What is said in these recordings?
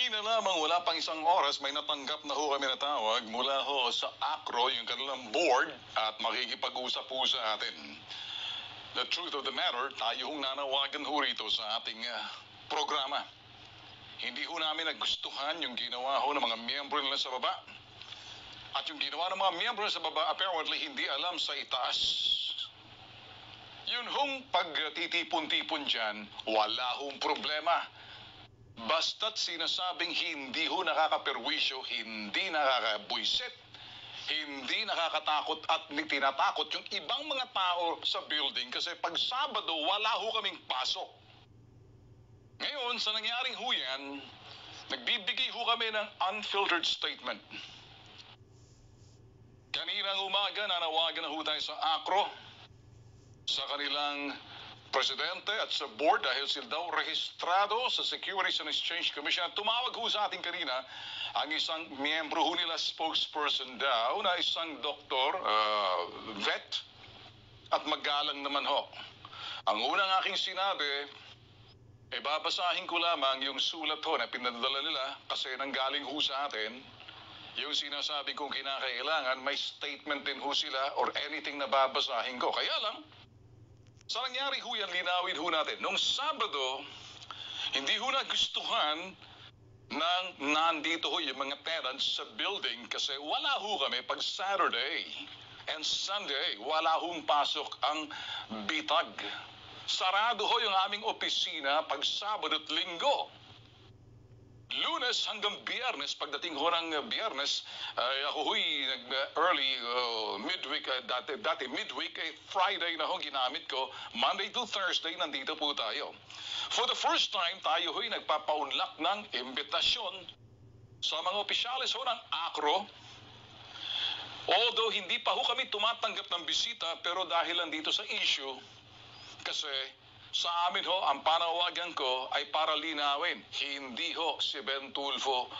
Kanina lamang wala pang isang oras may natanggap na ho kami na tawag mula ho sa ACRO, yung kanilang board, at makikipag-usap po sa atin. The truth of the matter, tayo hong nanawagan ho rito sa ating ah, programa. Hindi ho namin nagustuhan yung ginawa ho ng mga miyembro nila sa baba. At yung ginawa ng mga miyembro sa baba, apparently hindi alam sa itaas. Yun hong pagtitipon-tipon dyan, wala hong problema. Basta't sinasabing hindi ho nakakaperwisyo, hindi nakakabuisit, hindi nakakatakot at tinatakot yung ibang mga tao sa building kasi pag Sabado wala ho kaming pasok. Ngayon, sa nangyaring ho yan, nagbibigay ho kami ng unfiltered statement. Kaninang umaga, nanawagan na ho tayo sa ACRO, sa kanilang presidente at sa board dahil sila daw rehistrado sa Securities and Exchange Commission. At tumawag ho sa atin kanina ang isang miyembro ho nila spokesperson daw na isang doktor, uh, vet, at magalang naman ho. Ang unang aking sinabi, eh babasahin ko lamang yung sulat ho na pinadala nila kasi nanggaling ho sa atin. Yung sinasabi kong kinakailangan, may statement din ho sila or anything na babasahin ko. Kaya lang, sa nangyari ho yan, linawin ho natin. Nung Sabado, hindi ho nagustuhan ng nandito ho yung mga tenants sa building kasi wala ho kami pag Saturday and Sunday. Wala hong pasok ang bitag. Sarado ho yung aming opisina pag Sabado at Linggo. Lunes hanggang Biyernes, pagdating ho ng uh, Biyernes, ay ako ho'y nag uh, early uh, midweek, uh, dati, dati midweek, eh, Friday na ho ginamit ko, Monday to Thursday, nandito po tayo. For the first time, tayo ho'y nagpapaunlak ng imbitasyon sa mga opisyalis ho ng ACRO. Although hindi pa ho kami tumatanggap ng bisita, pero dahil lang dito sa issue, kasi sa amin ho, ang panawagan ko ay para linawin. Hindi ho si Ben Tulfo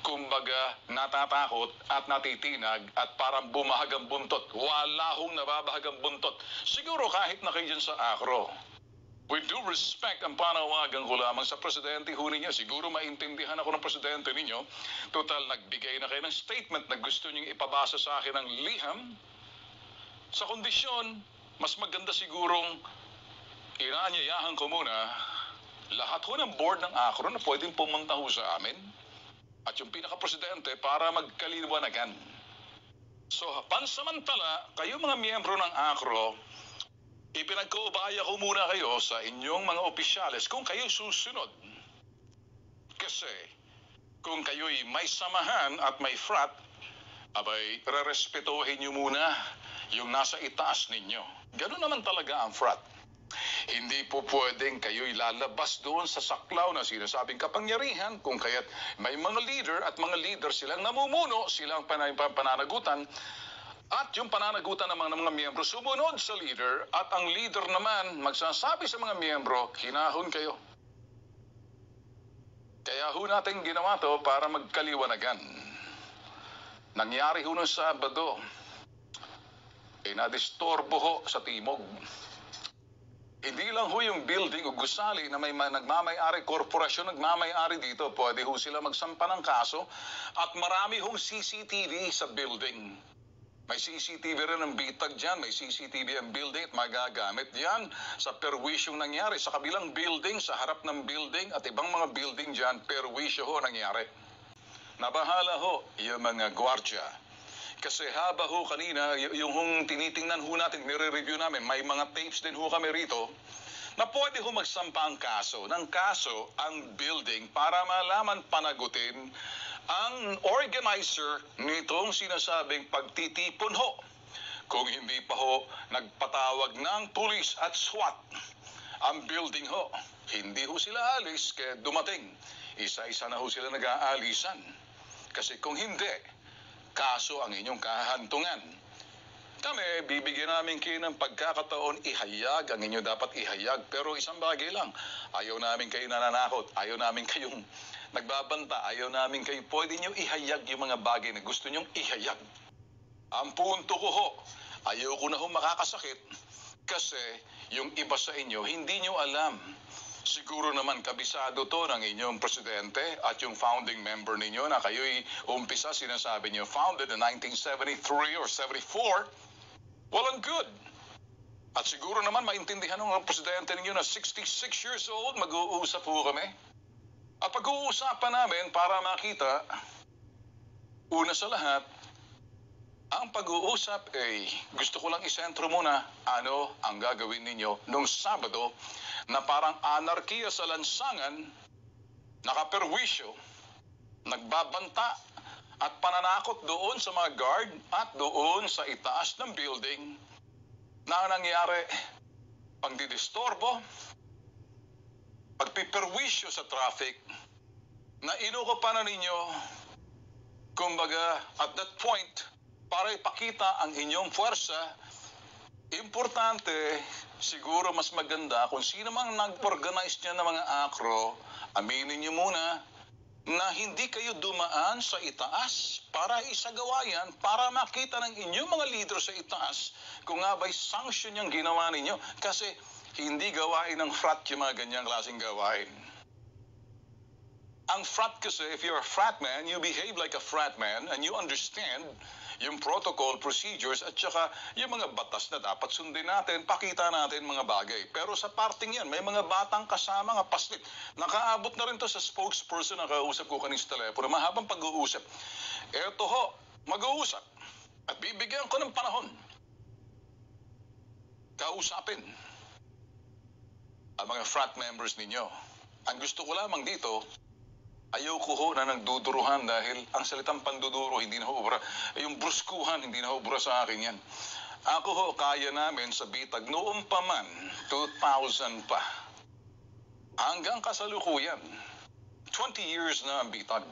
kumbaga natatakot at natitinag at parang bumahag ang buntot. Wala hong nababahag ang buntot. Siguro kahit na kayo sa akro. With due respect, ang panawagan ko lamang sa presidente ho ninyo. Siguro maintindihan ako ng presidente ninyo. Total, nagbigay na kayo ng statement na gusto nyo ipabasa sa akin ng liham. Sa kondisyon, mas maganda sigurong inaanyayahan ko muna lahat ho ng board ng ACRO na pwedeng pumunta ho sa amin at yung pinaka-presidente para magkaliwanagan. So, pansamantala, kayo mga miyembro ng ACRO, ipinagkaubaya ko muna kayo sa inyong mga opisyales kung kayo susunod. Kasi, kung kayo'y may samahan at may frat, abay, rerespetuhin nyo muna yung nasa itaas ninyo. Ganun naman talaga ang frat. Hindi po pwedeng kayo'y lalabas doon sa saklaw na sinasabing kapangyarihan kung kaya't may mga leader at mga leader silang namumuno, silang panay- pananagutan at yung pananagutan ng mga miyembro sumunod sa leader at ang leader naman magsasabi sa mga miyembro, hinahon kayo. Kaya ho natin ginawa to para magkaliwanagan. Nangyari ho nung Sabado, eh nadistorbo ho sa timog. Hindi lang ho yung building o gusali na may ma- nagmamay-ari, korporasyon nagmamay-ari dito, pwede ho sila magsampa ng kaso at marami hong CCTV sa building. May CCTV rin ang bitag dyan, may CCTV ang building at magagamit yan sa perwisyong nangyari sa kabilang building, sa harap ng building at ibang mga building dyan, perwisyo ho nangyari. Nabahala ho yung mga gwardya. Kasi haba ho kanina, yung hong tinitingnan ho natin, nire-review namin, may mga tapes din ho kami rito na pwede ho magsampa ang kaso. Ng kaso, ang building para malaman panagutin ang organizer nitong sinasabing pagtitipon ho. Kung hindi pa ho nagpatawag ng pulis at SWAT ang building ho. Hindi ho sila alis kaya dumating. Isa-isa na ho sila nag-aalisan. Kasi kung hindi, kaso ang inyong kahantungan. Kami, bibigyan namin kayo ng pagkakataon ihayag ang inyo dapat ihayag. Pero isang bagay lang, ayaw namin kayo nananakot, ayaw namin kayong nagbabanta, ayaw namin kayo pwede nyo ihayag yung mga bagay na gusto nyong ihayag. Ang punto ko ho, ayaw ko na ho makakasakit kasi yung iba sa inyo hindi nyo alam Siguro naman kabisado to ng inyong presidente at yung founding member ninyo na kayo'y umpisa sinasabi niyo founded in 1973 or 74. Well and good. At siguro naman maintindihan ng presidente ninyo na 66 years old, mag-uusap po kami. At pag-uusapan namin para makita, una sa lahat, ang pag-uusap ay gusto ko lang isentro muna ano ang gagawin ninyo nung Sabado na parang anarkiya sa lansangan, nakaperwisyo, nagbabanta at pananakot doon sa mga guard at doon sa itaas ng building na nangyari pagdidistorbo, pagpiperwisyo sa traffic, na inuko pa na ninyo, kumbaga, at that point, para ipakita ang inyong puwersa, importante, siguro mas maganda kung sino mang nag-organize niya ng mga akro, aminin niyo muna na hindi kayo dumaan sa itaas para isagawa yan, para makita ng inyong mga leader sa itaas kung nga ba'y sanction yung ginawa ninyo. Kasi hindi gawain ng frat yung mga ganyang klaseng gawain. Ang frat kasi, if you're a frat man, you behave like a frat man and you understand yung protocol, procedures, at saka yung mga batas na dapat sundin natin, pakita natin mga bagay. Pero sa parting yan, may mga batang kasama nga paslit. Nakaabot na rin to sa spokesperson na kausap ko kanina sa telepono. Mahabang pag-uusap. Eto ho, mag-uusap. At bibigyan ko ng panahon. Kausapin ang mga frat members ninyo. Ang gusto ko lamang dito, Ayaw ko ho na nagduduruhan dahil ang salitang panduduro hindi na ho ubra. Eh, Yung bruskuhan hindi na ho ubra sa akin yan. Ako ho, kaya namin sa bitag noong pa man, 2000 pa. Hanggang kasalukuyan. 20 years na ang bitag.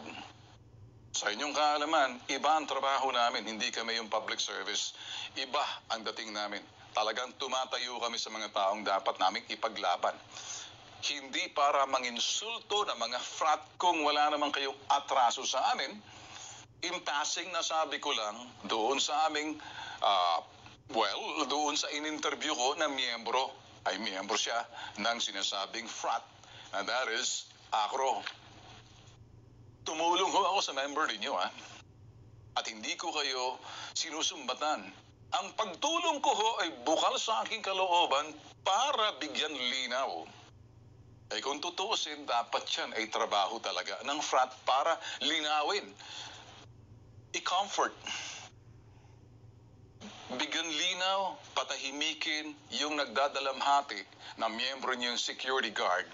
Sa inyong kaalaman, iba ang trabaho namin, hindi kami yung public service. Iba ang dating namin. Talagang tumatayo kami sa mga taong dapat naming ipaglaban hindi para manginsulto ng mga frat kung wala naman kayong atraso sa amin. In passing, nasabi ko lang doon sa aming, ah, well, doon sa in-interview ko na miyembro, ay miyembro siya ng sinasabing frat, and that is ACRO. Tumulong ho ako sa member ninyo, ha? At hindi ko kayo sinusumbatan. Ang pagtulong ko ho ay bukal sa aking kalooban para bigyan linaw eh kung tutuusin, dapat yan ay trabaho talaga ng frat para linawin, i-comfort, bigyan linaw, patahimikin yung nagdadalamhati na miyembro niyong security guard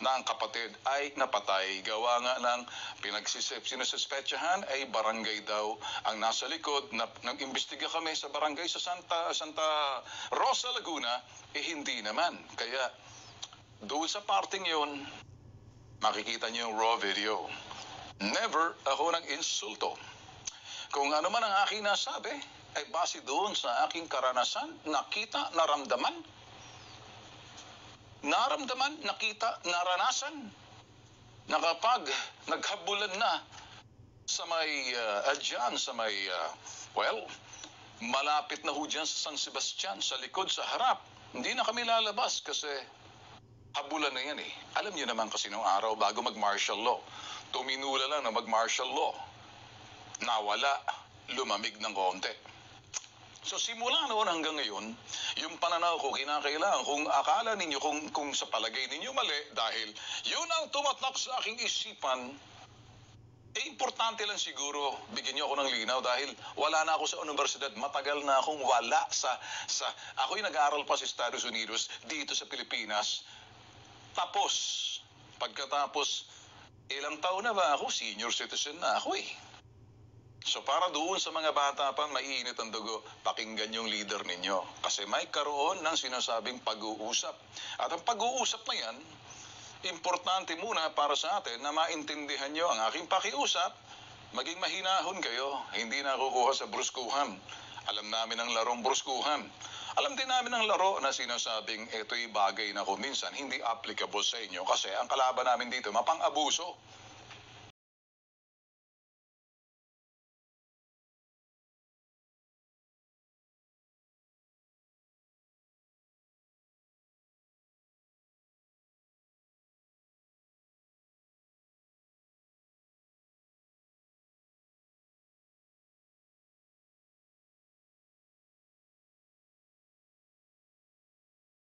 na ang kapatid ay napatay. Gawa nga ng pinagsisip, sinususpetsahan ay barangay daw ang nasa likod. Na, nag-imbestiga kami sa barangay sa Santa, Santa Rosa, Laguna, eh hindi naman. Kaya doon sa parting yun, makikita niyo yung raw video. Never ako nang insulto. Kung ano man ang aking nasabi, ay base doon sa aking karanasan, nakita, naramdaman. Naramdaman, nakita, naranasan. Na naghabulan na sa may, uh, dyan, sa may, uh, well, malapit na ho sa San Sebastian, sa likod, sa harap. Hindi na kami lalabas kasi habulan na yan eh. Alam niyo naman kasi nung araw bago mag-martial law, tuminula lang na mag-martial law. Nawala, lumamig ng konti. So simula noon hanggang ngayon, yung pananaw ko kinakailangan kung akala ninyo, kung, kung sa palagay ninyo mali, dahil yun ang tumatak sa aking isipan, eh, importante lang siguro, bigyan niyo ako ng linaw dahil wala na ako sa universidad. Matagal na akong wala sa... sa ako'y nag-aaral pa sa Estados Unidos, dito sa Pilipinas. Tapos, pagkatapos, ilang taon na ba ako? Senior citizen na ako eh. So para doon sa mga bata pa maiinit ang dugo, pakinggan yung leader ninyo. Kasi may karoon ng sinasabing pag-uusap. At ang pag-uusap na yan, importante muna para sa atin na maintindihan nyo ang aking pakiusap, maging mahinahon kayo, hindi na kukuha sa bruskuhan. Alam namin ang larong bruskuhan. Alam din namin ang laro na sinasabing ito'y bagay na kung minsan hindi applicable sa inyo kasi ang kalaban namin dito mapang-abuso.